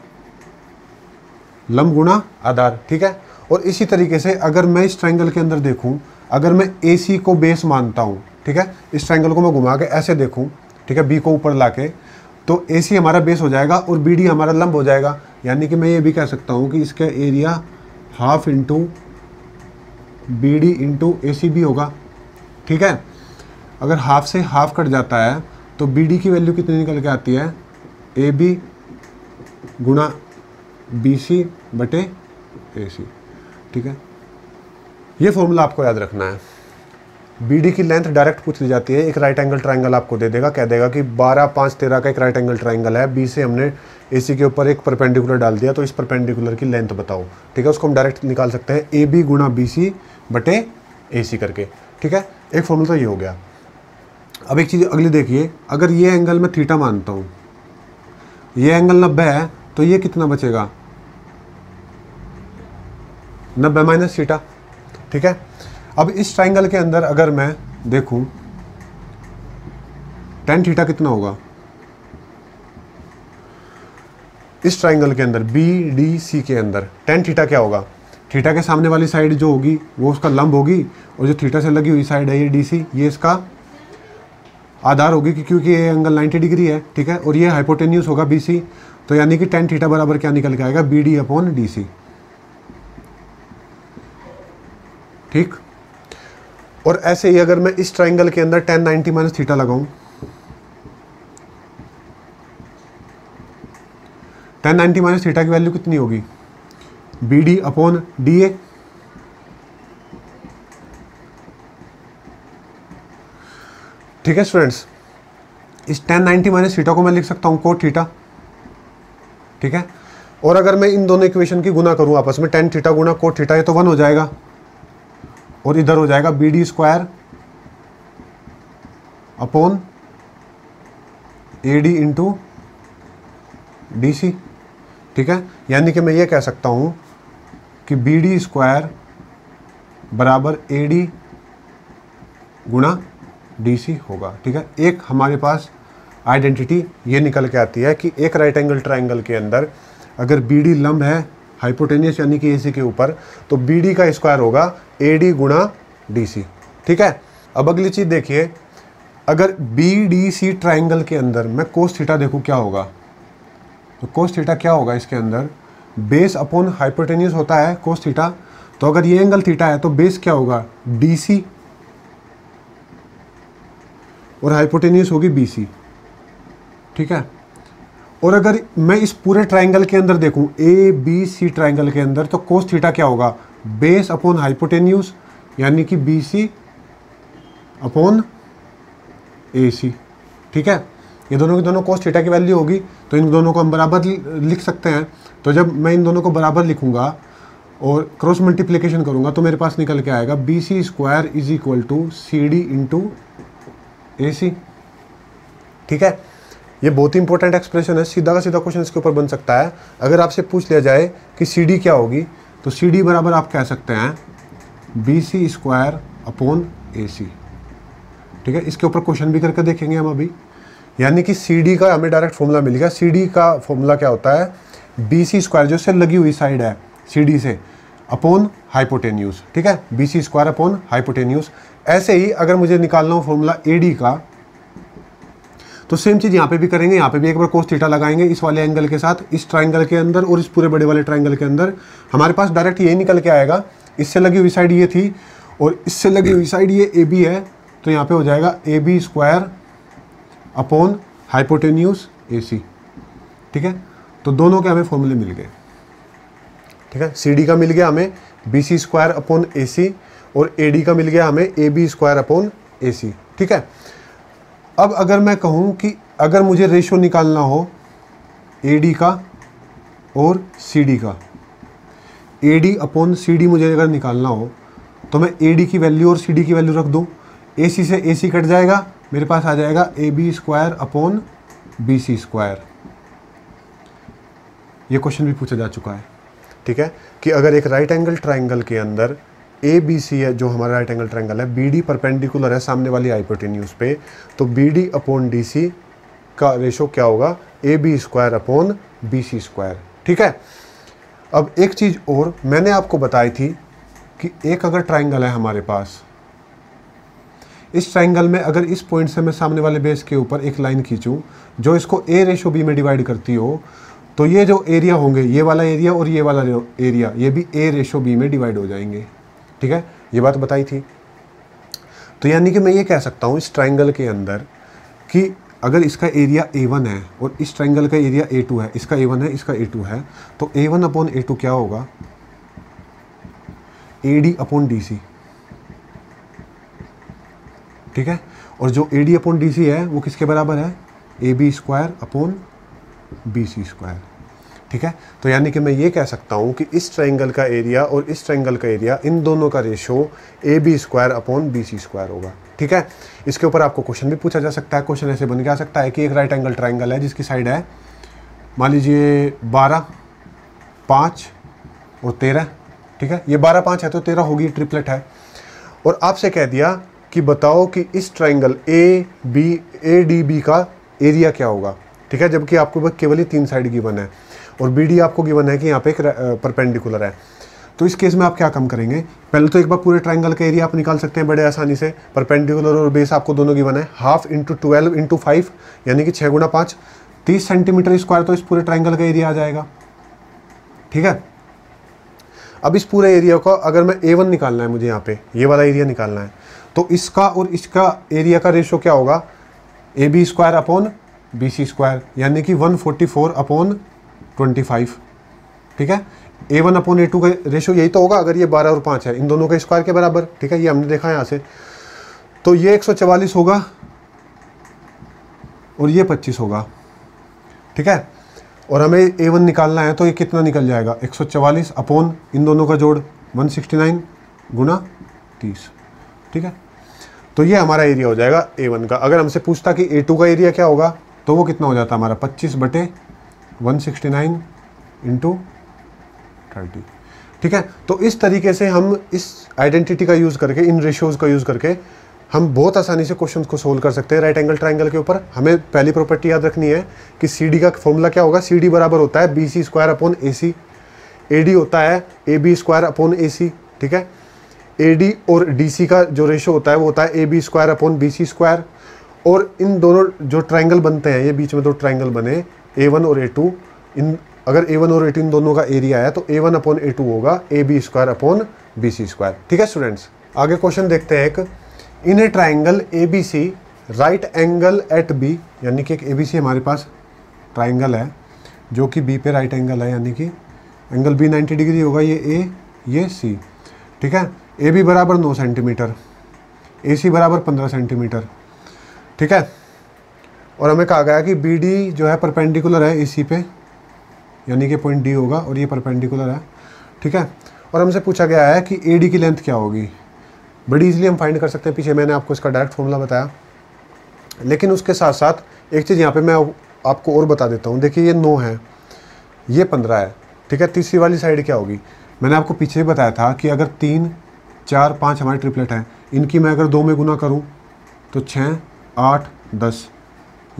लंब गुणा आधार, ठीक है? और इसी तरीके से अगर मैं इस ट्राइंगल के अंदर देखूँ अगर मैं ए सी को बेस मानता हूँ, ठीक है? इस ट्राइंगल को मैं घुमा के ऐसे देखूँ, ठीक है? बी को ऊपर ला के तो ए सी हमारा बेस हो जाएगा और बी डी हमारा लंब हो जाएगा। यानी कि मैं ये भी कह सकता हूँ कि इसका area half into B D into A C भी होगा, ठीक है? अगर हाफ़ से हाफ़ कट जाता है तो बी डी की वैल्यू कितनी निकल के आती है? ए बी गुणा बी सी बटे ए सी ठीक है? ये फॉर्मूला आपको याद रखना है। बी डी की लेंथ डायरेक्ट पूछ ली जाती है, एक राइट एंगल ट्राइंगल आपको दे देगा, कह देगा कि बारह, पाँच, तेरह का एक राइट एंगल ट्राइंगल है बी से हमने ए सी के ऊपर एक परपेंडिकुलर डाल दिया तो इस परपेंडिकुलर की लेंथ बताओ। ठीक है, उसको हम डायरेक्ट निकाल सकते हैं ए बी गुणा बी सी बटे ए सी करके। ठीक है, एक फॉर्मूला तो ये हो गया। अब एक चीज़ अगली देखिए, अगर ये एंगल मैं थीटा मानता हूँ, ये एंगल नब्बे है तो ये कितना बचेगा? नब्बे माइनस थीटा। ठीक है? अब इस ट्राइंगल के अंदर अगर मैं देखूँ टेन थीटा कितना होगा? इस ट्राइंगल के अंदर बी डी सी के अंदर टेन थीटा क्या होगा? थीटा के सामने वाली साइड जो होगी, वो उसका लंब होगी, और जो थीटा से लगी हुई साइड है, ये डी सी ये इसका आधार होगी, कि क्योंकि ये एंगल 90 डिग्री है, ठीक है? और ये हाइपोटेन्यूस होगा बी सी तो यानी कि टेन थीटा बराबर क्या निकल के आएगा? B D upon D C ठीक? और ऐसे ही अगर मैं इस ट्राइंगल के अंदर टेन नाइनटी माइनस थीटा लगाऊँ टेन नाइनटी माइनस थीटा की वैल्यू कितनी होगी? B D upon D A ठीक है स्टूडेंट्स इस टेन नाइनटी माइनस थीटा को मैं लिख सकता हूँ कोट थीटा ठीक है? और अगर मैं इन दोनों इक्वेशन की गुना करूँ आपस में टेन थीटा गुना कोट थीटा ये तो वन हो जाएगा। और इधर हो जाएगा B D square upon A D into D C ठीक है? यानी कि मैं ये कह सकता हूँ कि बी डी स्क्वायर बराबर ए डी गुणा डी सी होगा। ठीक है? एक हमारे पास आइडेंटिटी ये निकल के आती है कि एक राइट एंगल ट्राइंगल के अंदर अगर बी डी लंब है हाइपोटेनियस यानी कि एसी के ऊपर तो बी डी का स्क्वायर होगा ए डी गुणा डी सी ठीक है? अब अगली चीज़ देखिए। अगर बी डी सी ट्राइंगल के अंदर मैं कोस थीटा देखूँ क्या होगा? तो कोस थीटा क्या होगा इसके अंदर? बेस अपॉन हाइपोटेनियस होता है कोस थीटा तो अगर ये एंगल थीटा है तो बेस क्या होगा? डी सी और हाइपोटेनियस होगी बी सी ठीक है? और अगर मैं इस पूरे ट्राइंगल के अंदर देखूँ ए बी सी ट्राइंगल के अंदर तो कोस थीटा क्या होगा? बेस अपॉन हाइपोटेन्यूस यानी कि बी सी अपॉन ए सी ठीक है? ये दोनों के दोनों कोस थीटा की वैल्यू होगी तो इन दोनों को हम बराबर लिख सकते हैं। तो जब मैं इन दोनों को बराबर लिखूँगा और क्रॉस मल्टीप्लिकेशन करूँगा तो मेरे पास निकल के आएगा B C square is equal to C D into A C ठीक है? ये बहुत ही इंपॉर्टेंट एक्सप्रेशन है। सीधा का सीधा क्वेश्चन इसके ऊपर बन सकता है। अगर आपसे पूछ लिया जाए कि सी डी क्या होगी तो सी डी बराबर आप कह सकते हैं B C square upon A C ठीक है? इसके ऊपर क्वेश्चन भी करके देखेंगे हम अभी। यानी कि सी डी का हमें डायरेक्ट फॉर्मूला मिल गया। सी डी का फॉर्मूला क्या होता है? बी सी स्क्वायर जो से लगी हुई साइड है सी डी से अपॉन हाइपोटेन्यूज ठीक है? B C square upon hypotenuse ऐसे ही अगर मुझे निकालना हो फॉर्मूला ए डी का तो सेम चीज़ यहाँ पे भी करेंगे, यहाँ पे भी एक बार कोस थीटा लगाएँगे इस वाले एंगल के साथ, इस ट्राइंगल के अंदर और इस पूरे बड़े वाले ट्राइंगल के अंदर। हमारे पास डायरेक्ट यही निकल के आएगा। इससे लगी हुई साइड ये थी और इससे लगी हुई साइड ये ए बी है तो यहाँ पे हो जाएगा A B square upon hypotenuse A C ठीक है? तो दोनों के हमें फॉर्मूले मिल गए। ठीक है? सी डी का मिल गया हमें B C square upon A C और ए डी का मिल गया हमें A B square upon A C ठीक है? अब अगर मैं कहूँ कि अगर मुझे रेशो निकालना हो ए डी का और सी डी का A D upon C D मुझे अगर निकालना हो तो मैं ए डी की वैल्यू और सी डी की वैल्यू रख दूँ। ए सी से ए सी कट जाएगा, मेरे पास आ जाएगा A B square upon B C square ये क्वेश्चन भी पूछा जा चुका है, ठीक है? कि अगर एक राइट एंगल ट्राइंगल के अंदर ए बी सी है, जो हमारा राइट एंगल ट्राइंगल है। बी डी परपेंडिकुलर है, सामने वाली हाइपोटेन्यूज पे। तो B D upon D C का रेशो क्या होगा? A B square upon B C square ठीक है? अब एक चीज़ और, मैंने आपको बताई थी कि एक अगर ट्राइंगल है हमारे पास, इस ट्राइंगल में अगर इस पॉइंट से मैं सामने वाले बेस के ऊपर एक लाइन खींचूं, जो इसको ए रेशो बी में डिवाइड करती हो तो ये जो एरिया होंगे, ये वाला एरिया और ये वाला एरिया ये भी ए रेशो बी में डिवाइड हो जाएँगे। ठीक है? ये बात बताई थी। तो यानी कि मैं ये कह सकता हूँ इस ट्राइंगल के अंदर कि अगर इसका एरिया ए वन है और इस ट्राइंगल का एरिया ए टू है, इसका ए वन है, इसका ए टू है तो A one upon A two क्या होगा? A D upon D C ठीक है? और जो A D upon D C है, वो किसके बराबर है? A B square upon B C square ठीक है? तो यानी कि मैं ये कह सकता हूँ कि इस ट्राइंगल का एरिया और इस ट्राइंगल का एरिया इन दोनों का ratio A B square upon B C square होगा। ठीक है? इसके ऊपर आपको क्वेश्चन भी पूछा जा सकता है। क्वेश्चन ऐसे बन के आ सकता है कि एक राइट एंगल ट्राइंगल है, जिसकी साइड है, मान लीजिए बारह, पाँच और तेरह। ठीक है? ये बारह, पाँच है तो तेरह होगी ट्रिपलेट है। और आपसे कह दिया कि बताओ कि इस triangle A B A D B का एरिया क्या होगा। ठीक है? जबकि आपको केवल ही तीन साइड गिवन है। और बी डी आपको गिवन है कि यहाँ पे एक परपेंडिकुलर है। तो इस केस में आप क्या कम करेंगे? पहले तो एक बार पूरे ट्राइंगल का एरिया आप निकाल सकते हैं बड़े आसानी से। परपेंडिकुलर और बेस आपको दोनों गिवन है। Half into twelve into five यानी कि छः गुना पाँच। तीस सेंटीमीटर स्क्वायर तो इस पूरे ट्राइंगल का एरिया आ जाएगा। ठीक है? अब इस पूरे एरिया को अगर मैं ए वन निकालना है मुझे यहाँ पे, ये वाला एरिया निकालना है तो इसका और इसका एरिया का रेशो क्या होगा? A B square upon B C square यानी कि one forty four upon twenty five ठीक है? A one upon A two का रेशो यही तो होगा, अगर ये बारह और पाँच है। इन दोनों के स्क्वायर के बराबर, ठीक है? ये हमने देखा यहाँ से। तो ये एक सौ चवालीस होगा और ये पच्चीस होगा, ठीक है? और हमें ए वन निकालना है तो ये कितना निकल जाएगा? एक सौ चवालीस अपॉन इन दोनों का जोड़ वन सिक्सटी नाइन गुना तीस, ठीक है? तो ये हमारा एरिया हो जाएगा ए वन का। अगर हमसे पूछता कि ए टू का एरिया क्या होगा तो वो कितना हो जाता हमारा? पच्चीस बटे one sixty nine into thirty ठीक है? तो इस तरीके से हम इस आइडेंटिटी का यूज़ करके, इन रेशियोज़ का यूज़ करके, हम बहुत आसानी से क्वेश्चन को सोल्व कर सकते हैं राइट एंगल ट्राइंगल के ऊपर। हमें पहली प्रॉपर्टी याद रखनी है कि सी डी का फॉर्मूला क्या होगा? सी डी बराबर होता है B C square upon A C A D होता है A B square upon A C ठीक है? ए डी और डी सी का जो रेशो होता है, वो होता है A B square upon B C square और इन दोनों जो ट्राइंगल बनते हैं, ये बीच में दो ट्राइंगल बने ए वन और ए टू इन, अगर ए वन और ए टू इन दोनों का एरिया है तो A one upon A two होगा A B square upon B C square ठीक है स्टूडेंट्स आगे क्वेश्चन देखते हैं एक। In a triangle A B C right angle at B यानी कि एक ए बी सी हमारे पास ट्राइंगल है, जो कि बी पे राइट एंगल है, यानी कि एंगल बी 90 डिग्री होगा, ये ए ये सी ठीक है? ए बी बराबर नौ सेंटीमीटर ए सी बराबर 15 सेंटीमीटर ठीक है? और हमें कहा गया कि बी डी जो है परपेंडिकुलर है ए सी पे, यानी कि पॉइंट डी होगा और ये परपेंडिकुलर है, ठीक है? और हमसे पूछा गया है कि ए डी की लेंथ क्या होगी। बड़ी इजीली हम फाइंड कर सकते हैं, पीछे मैंने आपको इसका डायरेक्ट फॉर्मूला बताया। लेकिन उसके साथ साथ एक चीज़ यहाँ पे मैं आपको और बता देता हूँ। देखिए, ये नौ है, ये पंद्रह है, ठीक है? तीसरी वाली साइड क्या होगी? मैंने आपको पीछे बताया था कि अगर तीन, चार, पाँच हमारे ट्रिपलेट हैं, इनकी मैं अगर दो में गुना करूँ तो छः, आठ, दस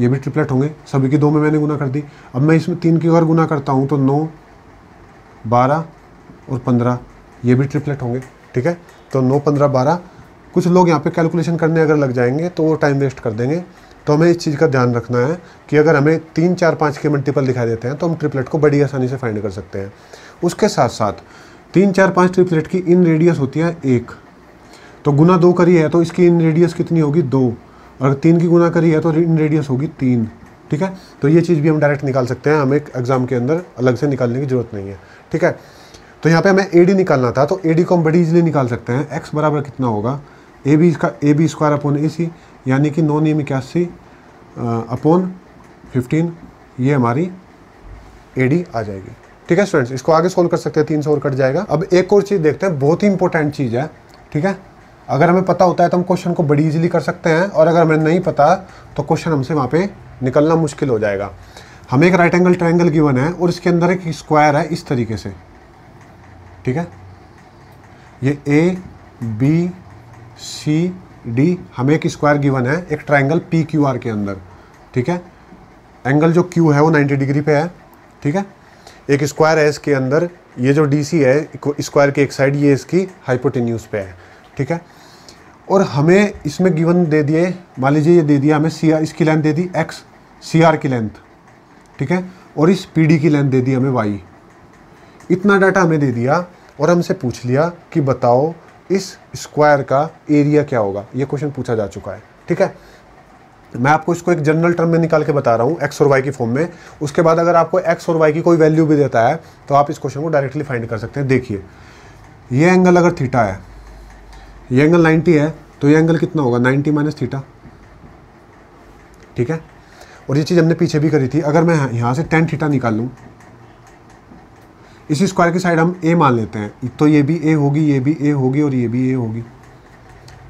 ये भी ट्रिपलेट होंगे। सभी की दो में मैंने गुना कर दी। अब मैं इसमें तीन की अगर गुना करता हूँ तो नौ, बारह और पंद्रह, ये भी ट्रिपलेट होंगे, ठीक है? तो नौ, पंद्रह, बारह, कुछ लोग यहाँ पे कैलकुलेशन करने अगर लग जाएँगे तो वो टाइम वेस्ट कर देंगे। तो हमें इस चीज़ का ध्यान रखना है कि अगर हमें तीन, चार, पाँच के मल्टीपल दिखाई देते हैं तो हम ट्रिपलेट को बड़ी आसानी से फाइंड कर सकते हैं। उसके साथ साथ तीन, चार, पाँच ट्रिपलेट की इन रेडियस होती है एक। तो गुना दो करिए है तो इसकी इन रेडियस कितनी होगी? दो। और तीन की गुना करी है तो इन रेडियस होगी तीन, ठीक है? तो ये चीज़ भी हम डायरेक्ट निकाल सकते हैं। हमें एग्ज़ाम के अंदर अलग से निकालने की ज़रूरत नहीं है, ठीक है? तो यहाँ पे हमें ए डी निकालना था तो ए डी को हम बड़ी इजीली निकाल सकते हैं। एक्स बराबर कितना होगा? ए बी का A B square upon A C यानी कि नौ नियम इक्यासी अपॉन फिफ्टीन ये हमारी ए डी आ जाएगी, ठीक है स्टूडेंट्स इसको आगे सोल्व कर सकते हैं, तीन सौ और कट जाएगा। अब एक और चीज़ देखते हैं, बहुत ही इंपॉर्टेंट चीज़ है, ठीक है? अगर हमें पता होता है तो हम क्वेश्चन को बड़ी इजीली कर सकते हैं, और अगर हमें नहीं पता तो क्वेश्चन हमसे वहाँ पे निकलना मुश्किल हो जाएगा। हमें एक राइट एंगल ट्राइंगल गिवन है, और इसके अंदर एक स्क्वायर है इस तरीके से। ठीक है? ये ए बी सी डी हमें एक स्क्वायर गिवन है, एक ट्राइंगल पी क्यू आर के अंदर। ठीक है? एंगल जो क्यू है, वो 90 डिग्री पे है। ठीक है? एक स्क्वायर है इसके अंदर, ये जो डी सी है स्क्वायर की एक साइड ये इसकी हाइपोटेन्यूज पे है। ठीक है? और हमें इसमें गिवन दे दिए, मान लीजिए ये दे दिया हमें सी आर इसकी लेंथ दे दी एक्स सी आर की लेंथ ठीक है? और इस पी डी की लेंथ दे दी हमें वाई इतना डाटा हमें दे दिया और हमसे पूछ लिया कि बताओ इस स्क्वायर का एरिया क्या होगा। ये क्वेश्चन पूछा जा चुका है, ठीक है? मैं आपको इसको एक जनरल टर्म में निकाल के बता रहा हूँ एक्स और वाई की फॉर्म में। उसके बाद अगर आपको एक्स और वाई की कोई वैल्यू भी देता है तो आप इस क्वेश्चन को डायरेक्टली फाइंड कर सकते हैं। देखिए, ये एंगल अगर थीटा है ये एंगल 90 है तो ये एंगल कितना होगा? 90 माइनस थीटा ठीक है? और ये चीज़ हमने पीछे भी करी थी। अगर मैं यहाँ से टेन थीटा निकाल लूँ, इसी स्क्वायर की साइड हम ए मान लेते हैं। तो ये भी ए होगी, ये भी ए होगी और ये भी ए होगी।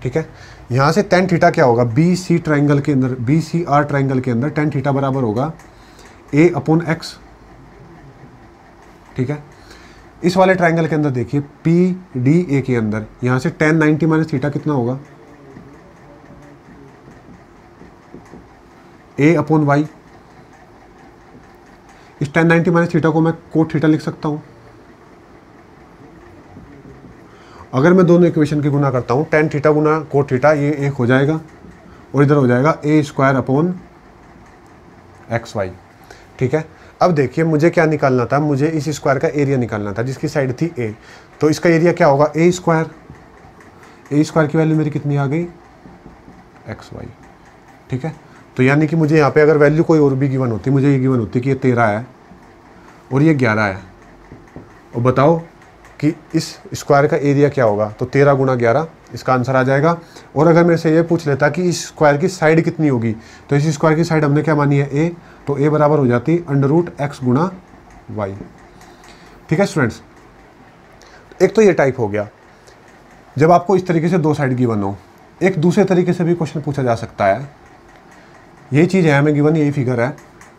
ठीक है? यहाँ से टेन थीटा क्या होगा? बी सी ट्राइंगल के अंदर बी सी आर ट्राइंगल के अंदर टेन थीटा बराबर होगा ए अपॉन एक्स ठीक है? इस वाले ट्राइंगल के अंदर देखिए पी डी ए के अंदर, यहाँ से टेन नाइन्टी माइनस थीटा कितना होगा? ए अपॉन वाई इस टेन नाइन्टी माइनस थीटा को मैं कोट थीटा लिख सकता हूँ। अगर मैं दोनों इक्वेशन की गुना करता हूँ टेन थीटा गुना कोट थीटा ये एक हो जाएगा, और इधर हो जाएगा A square upon X Y ठीक है? अब देखिए, मुझे क्या निकालना था? मुझे इस स्क्वायर का एरिया निकालना था, जिसकी साइड थी ए तो इसका एरिया क्या होगा? ए स्क्वायर ए स्क्वायर की वैल्यू मेरी कितनी आ गई? एक्स वाई ठीक है? तो यानी कि मुझे यहाँ पे अगर वैल्यू कोई और भी गिवन होती, मुझे ये गिवन होती कि ये तेरह है और ये ग्यारह है। और बताओ कि इस स्क्वायर का एरिया क्या होगा? तो तेरह गुना ग्यारह, इसका आंसर आ जाएगा। और अगर मेरे से ये पूछ लेता कि इस स्क्वायर की साइड कितनी होगी तो इस स्क्वायर की साइड हमने क्या मानी है? ए तो ए बराबर हो जाती अंडर रूट एक्स गुना वाई। ठीक है स्टूडेंट्स? एक तो ये टाइप हो गया। जब आपको इस तरीके से दो साइड गिवन हो, एक दूसरे तरीके से भी क्वेश्चन पूछा जा सकता है। यही चीज़ है, हमें गिवन यही फिगर है।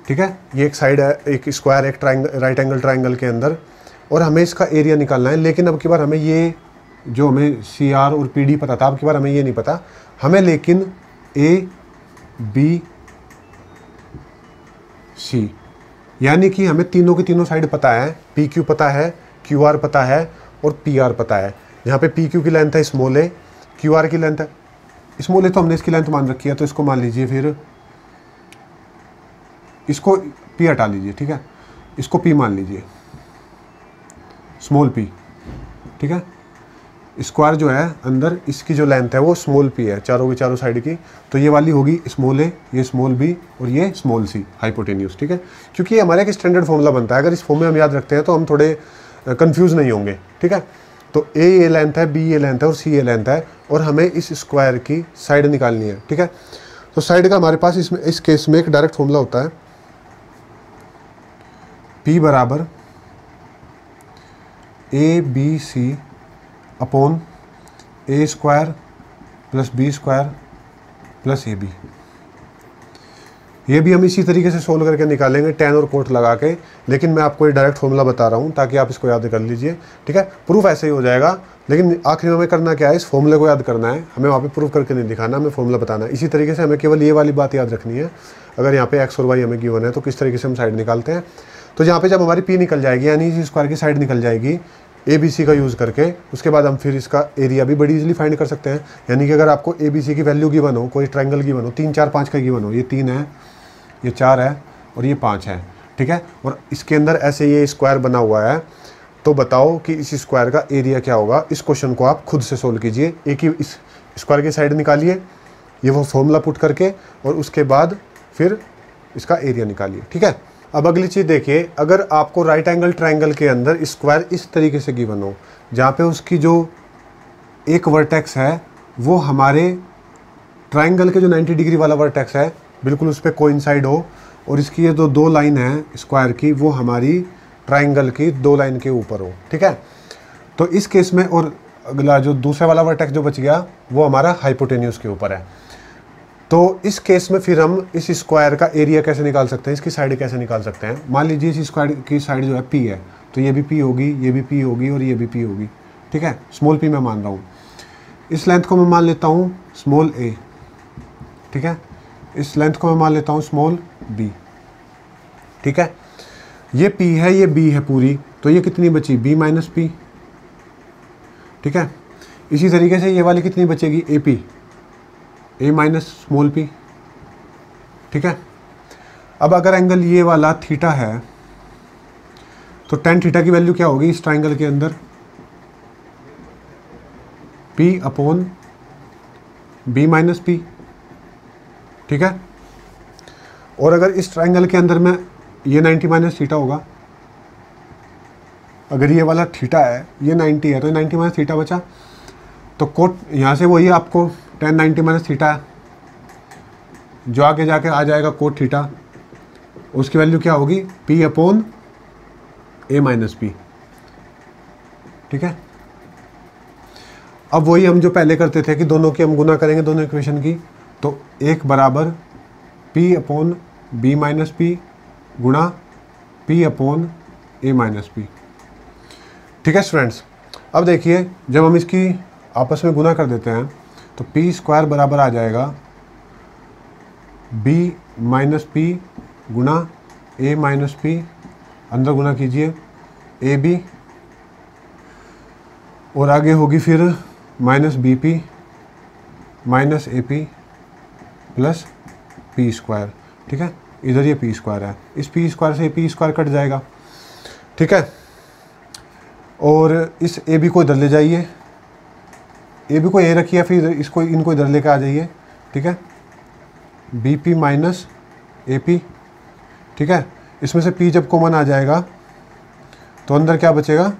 ठीक है? ये एक साइड है, एक स्क्वायर, एक ट्राइंगल राइट एंगल ट्राइंगल के अंदर। और हमें इसका एरिया निकालना है, लेकिन अब की बार हमें ये जो हमें सी आर और पी डी पता था, अब की बार हमें ये नहीं पता। हमें लेकिन ए बी सी। यानी कि हमें तीनों की तीनों साइड पता है। पी क्यू पता है, क्यू आर पता है और पी आर पता है। यहाँ पे पी क्यू की लेंथ है स्मॉल ए, क्यू आर की लेंथ है। स्मॉल ए तो हमने इसकी लेंथ मान रखी है तो इसको मान लीजिए फिर इसको पी हटा लीजिए, ठीक है? इसको पी मान लीजिए। स्मॉल पी, ठीक है? स्क्वायर जो है अंदर, इसकी जो लेंथ है वो स्मॉल पी है, चारों की चारों साइड की। तो ये वाली होगी स्मॉल ए ये स्मॉल बी और ये स्मॉल सी हाइपोटेन्यूस ठीक है? क्योंकि ये हमारा एक स्टैंडर्ड फॉर्मूला बनता है। अगर इस फॉर्म में हम याद रखते हैं तो हम थोड़े कंफ्यूज नहीं होंगे, ठीक है? तो ए ये लेंथ है बी ये लेंथ है और सी ये लेंथ है और हमें इस स्क्वायर की साइड निकालनी है, ठीक है? तो साइड का हमारे पास इसमें, इस केस में एक डायरेक्ट फॉर्मूला होता है। पी बराबर A B C upon A square plus B square plus A B ये भी हम इसी तरीके से सोल्व करके निकालेंगे टेन और कोट लगा के। लेकिन मैं आपको ये डायरेक्ट फॉर्मूला बता रहा हूँ, ताकि आप इसको याद कर लीजिए। ठीक है? प्रूफ ऐसे ही हो जाएगा। लेकिन आखिर में हमें करना क्या है? इस फॉर्मूले को याद करना है। हमें वहाँ पे प्रूफ करके नहीं दिखाना, हमें फॉर्मूला बताना है। इसी तरीके से हमें केवल ये वाली बात याद रखनी है। अगर यहाँ पे एक्स और वाई हमें गिवन है तो किस तरीके से हम साइड निकालते हैं? तो यहाँ पे जब हमारी पी निकल जाएगी, यानी इस स्क्वायर की साइड निकल जाएगी ए बी सी का यूज़ करके, उसके बाद हम फिर इसका एरिया भी बड़ी इजीली फाइंड कर सकते हैं। यानी कि अगर आपको ए बी सी की वैल्यू गिवन हो, कोई ट्रायंगल गिवन हो, तीन, चार, पाँच का गिवन हो, ये तीन है, ये चार है और ये पाँच है, ठीक है? और इसके अंदर ऐसे ये स्क्वायर बना हुआ है तो बताओ कि इस स्क्वायर का एरिया क्या होगा? इस क्वेश्चन को आप खुद से सोल्व कीजिए। एक ही इस स्क्वायर की साइड निकालिए, ये वो फॉर्मूला पुट करके और उसके बाद फिर इसका एरिया निकालिए, ठीक है? अब अगली चीज़ देखिए, अगर आपको राइट एंगल ट्रायंगल के अंदर स्क्वायर इस तरीके से गिवन हो, जहाँ पे उसकी जो एक वर्टेक्स है, वो हमारे ट्रायंगल के जो 90 डिग्री वाला वर्टेक्स है, बिल्कुल उस पर कोइंसाइड हो, और इसकी ये जो दो लाइन है स्क्वायर की, वो हमारी ट्राइंगल की दो लाइन के ऊपर हो, ठीक है? तो इस केस में और अगला जो दूसरा वाला वर्टेक्स जो बच गया, वो हमारा हाइपोटेन्यूस के ऊपर है। तो इस केस में फिर हम इस स्क्वायर का एरिया कैसे निकाल सकते हैं? इसकी साइड कैसे निकाल सकते हैं? मान लीजिए इस स्क्वायर की साइड जो है पी है तो ये भी पी होगी, ये भी पी होगी और ये भी पी होगी, ठीक है? स्मॉल पी मैं मान रहा हूँ। इस लेंथ को मैं मान लेता हूँ स्मॉल ए ठीक है? इस लेंथ को मैं मान लेता हूँ स्मॉल बी ठीक है? ये पी है, ये बी है पूरी तो ये कितनी बची? बी माइनस पी ठीक है? इसी तरीके से ये वाली कितनी बचेगी? A P A minus small P ठीक है? अब अगर एंगल ये वाला थीटा है तो टेन थीटा की वैल्यू क्या होगी इस ट्राइंगल के अंदर? P upon B minus P ठीक है? और अगर इस ट्राइंगल के अंदर में ये 90 माइनस थीटा होगा, अगर ये वाला थीटा है, ये 90 है तो 90 माइनस थीटा बचा। तो कोट यहाँ से वही आपको टेन नाइन्टी माइनस थीटा, जो आगे जाके आ जाएगा कोट थीटा, उसकी वैल्यू क्या होगी? P upon A minus P ठीक है? अब वही हम जो पहले करते थे कि दोनों की हम गुना करेंगे दोनों इक्वेशन की तो एक बराबर P upon B minus P गुणा P upon A minus P ठीक है स्टूडेंट्स अब देखिए, जब हम इसकी आपस में गुना कर देते हैं तो पी स्क्वायर बराबर आ जाएगा बी माइनस पी गुना ए माइनस पी अंदर गुना कीजिए ए बी और आगे होगी फिर minus B P minus A P plus P square ठीक है? इधर ये पी स्क्वायर है। इस पी स्क्वायर से पी स्क्वायर कट जाएगा, ठीक है? और इस ए बी को इधर ले जाइए। ए बी को ए रखिए फिर इसको, इनको इधर लेकर आ जाइए, ठीक है? B P minus A P ठीक है? इसमें से पी जब कॉमन आ जाएगा तो अंदर क्या बचेगा?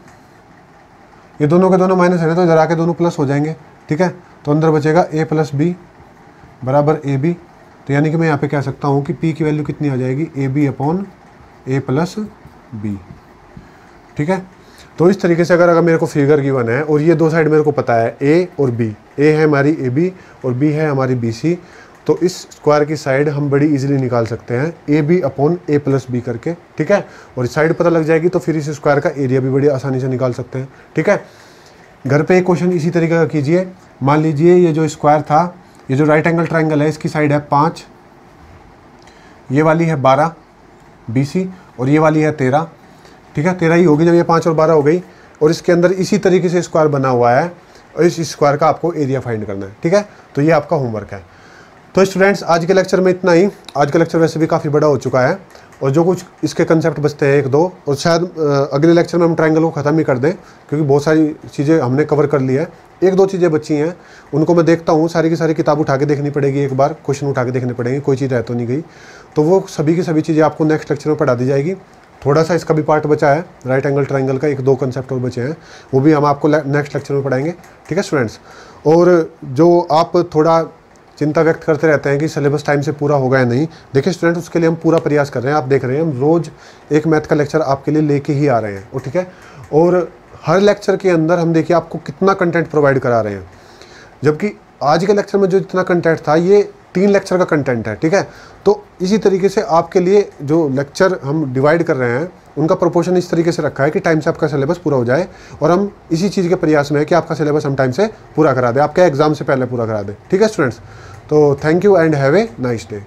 ये दोनों के दोनों माइनस है तो इधर आके दोनों प्लस हो जाएँगे, ठीक है? तो अंदर बचेगा ए प्लस बी बराबर ए बी तो यानी कि मैं यहाँ पे कह सकता हूँ कि पी की वैल्यू कितनी आ जाएगी? A B upon A plus B ठीक है? तो इस तरीके से अगर अगर मेरे को फिगर गिवन है, और ये दो साइड मेरे को पता है ए और बी ए है हमारी ए बी और बी है हमारी बी सी तो इस स्क्वायर की साइड हम बड़ी इजीली निकाल सकते हैं A B upon A plus B करके, ठीक है? और साइड पता लग जाएगी तो फिर इस स्क्वायर का एरिया भी बड़ी आसानी से निकाल सकते हैं, ठीक है? घर पे एक क्वेश्चन इसी तरीके का कीजिए। मान लीजिए ये जो स्क्वायर था, ये जो राइट एंगल ट्राइंगल है, इसकी साइड है पाँच, ये वाली है बारह बी और ये वाली है तेरह ठीक है? तेरह ही होगी जब ये पाँच और बारह हो गई। और इसके अंदर इसी तरीके से स्क्वायर बना हुआ है और इस स्क्वायर का आपको एरिया फाइंड करना है, ठीक है? तो ये आपका होमवर्क है। तो स्टूडेंट्स आज के लेक्चर में इतना ही। आज का लेक्चर वैसे भी काफ़ी बड़ा हो चुका है। और जो कुछ इसके कंसेप्ट बचते हैं एक दो, और शायद अगले लेक्चर में हम ट्रायंगल को ख़त्म ही कर दें, क्योंकि बहुत सारी चीज़ें हमने कवर कर ली है। एक दो चीज़ें बची हैं। उनको मैं देखता हूँ, सारी की सारी किताब उठा के देखनी पड़ेगी एक बार क्वेश्चन उठा के देखनी पड़ेगी, कोई चीज़ रह तो नहीं गई। तो वो सभी की सभी चीज़ें आपको नेक्स्ट लेक्चर में पढ़ा दी जाएगी। थोड़ा सा इसका भी पार्ट बचा है। राइट एंगल ट्राइंगल का एक दो कंसेप्ट और बचे हैं। वो भी हम आपको नेक्स्ट लेक्चर में पढ़ाएँगे। ठीक है स्टूडेंट्स और जो आप थोड़ा चिंता व्यक्त करते रहते हैं कि सिलेबस टाइम से पूरा होगा या नहीं, देखिए स्टूडेंट उसके लिए हम पूरा प्रयास कर रहे हैं। आप देख रहे हैं, हम रोज़ एक मैथ का लेक्चर आपके लिए लेके ही आ रहे हैं। ठीक है? और हर लेक्चर के अंदर हम देखिए आपको कितना कंटेंट प्रोवाइड करा रहे हैं। जबकि आज के लेक्चर में जो जितना कंटेंट था, ये तीन लेक्चर का कंटेंट है, ठीक है? तो इसी तरीके से आपके लिए जो लेक्चर हम डिवाइड कर रहे हैं, उनका प्रोपोर्शन इस तरीके से रखा है कि टाइम से आपका सिलेबस पूरा हो जाए और हम इसी चीज़ के प्रयास में है कि आपका सिलेबस हम टाइम से पूरा करा दें, आपके एग्ज़ाम से पहले पूरा करा दें। ठीक है स्टूडेंट्स तो thank you and have a nice day